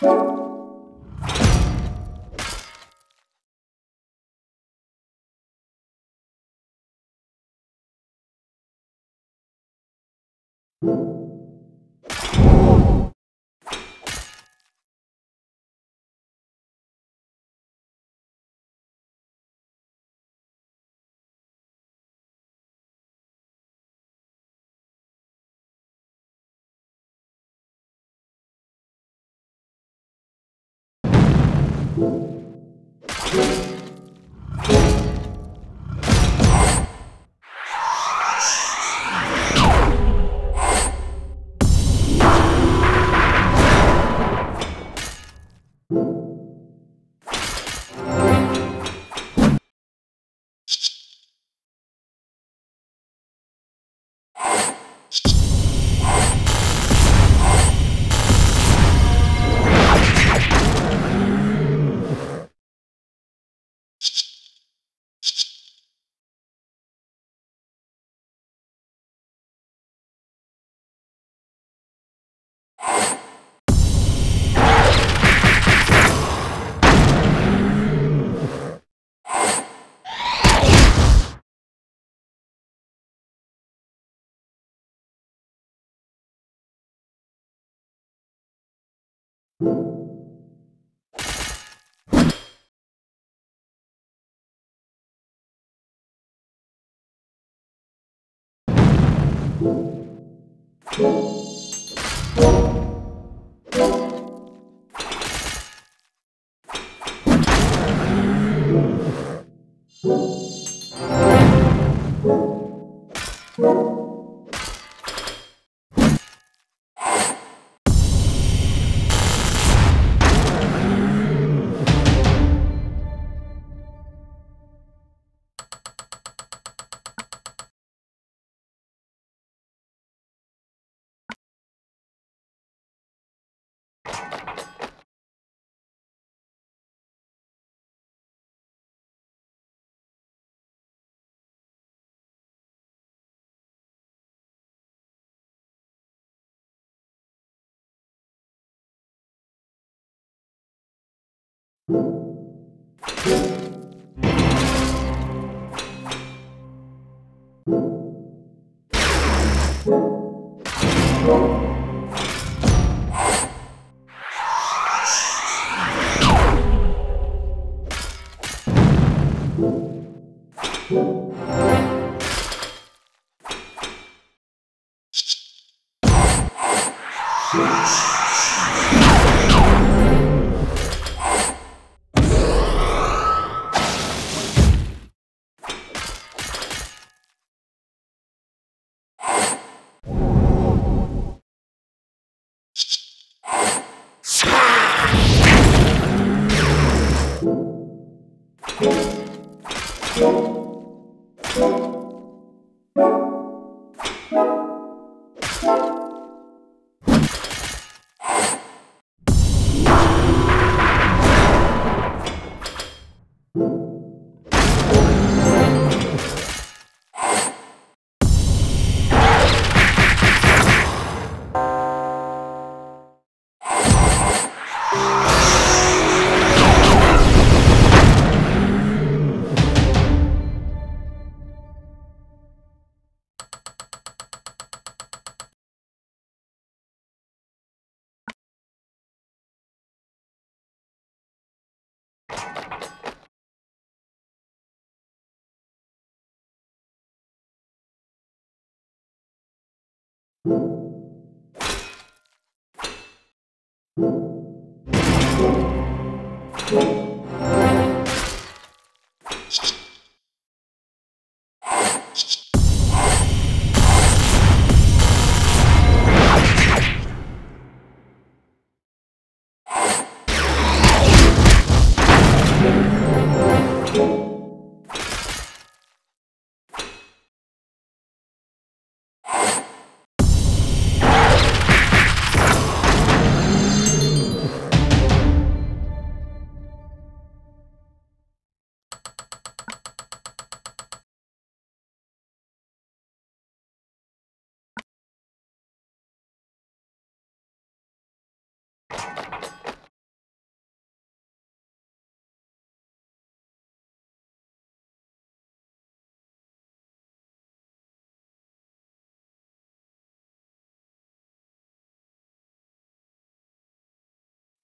Thank you Yes. Thank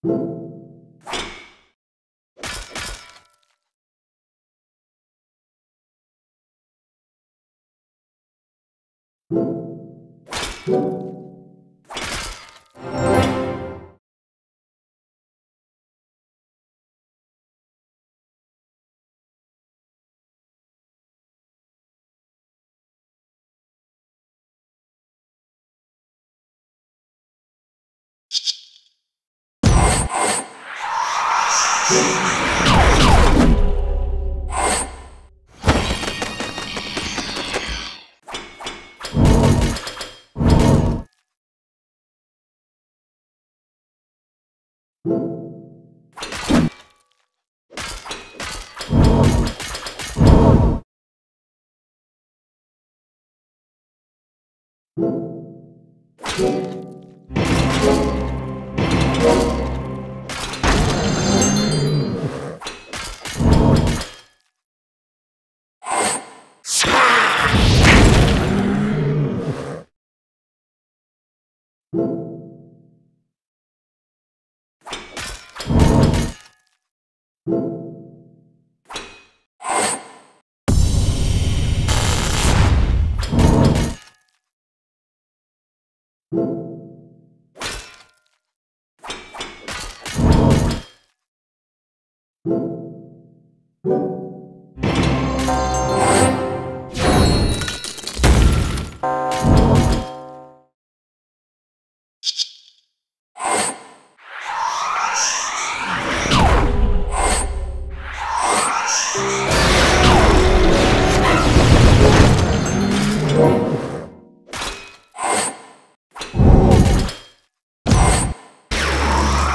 you Thank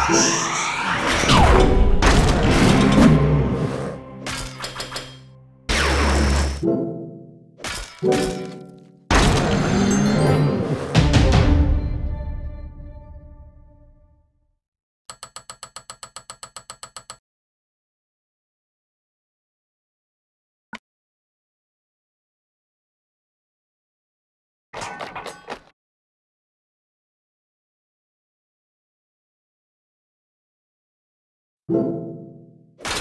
Música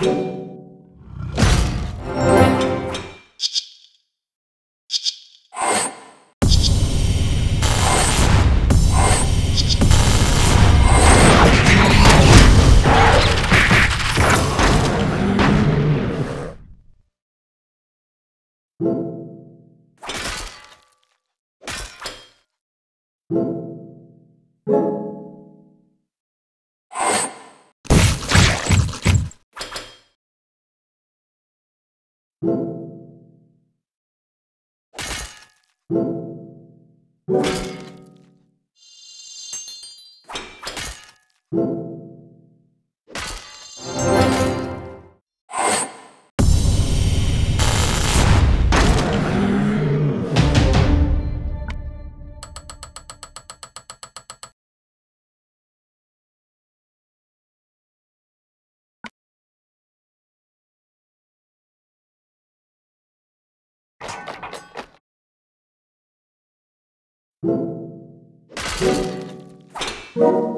Thank Thank Thank you.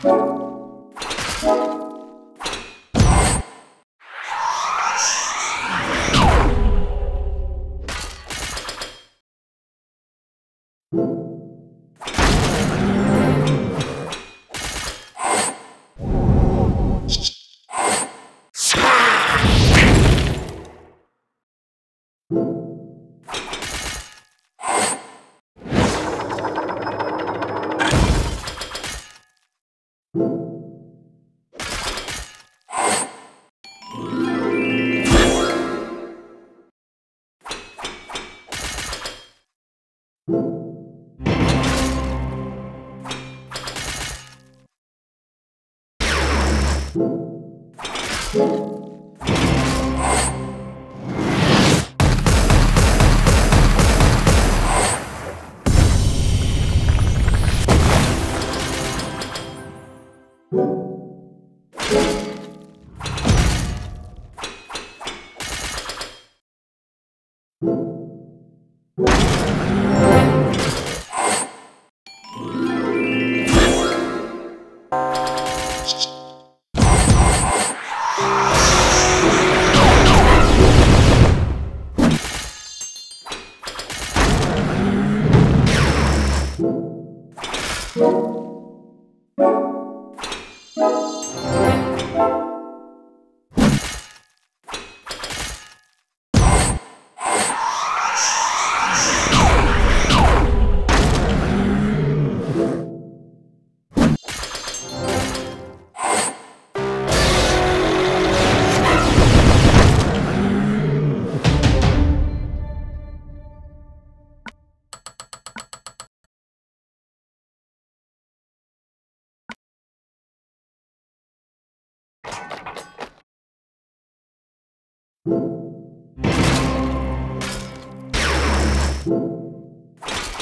Thank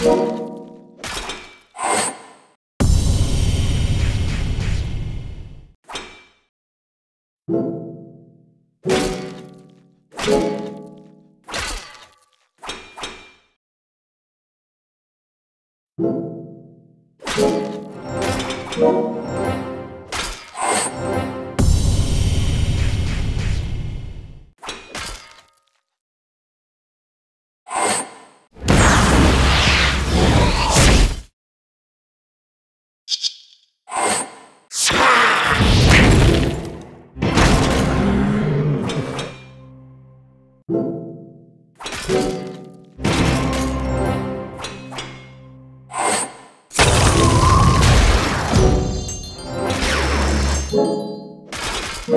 you Thank you.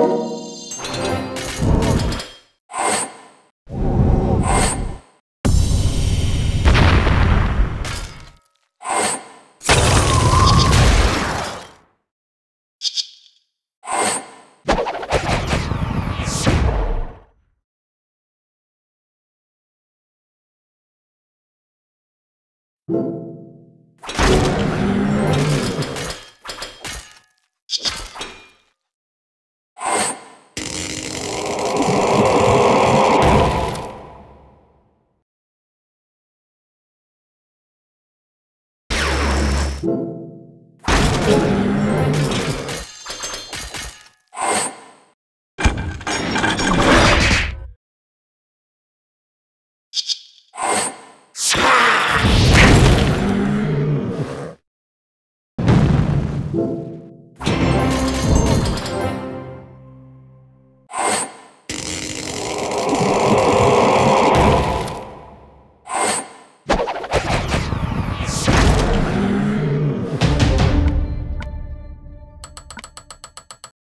You Thank you.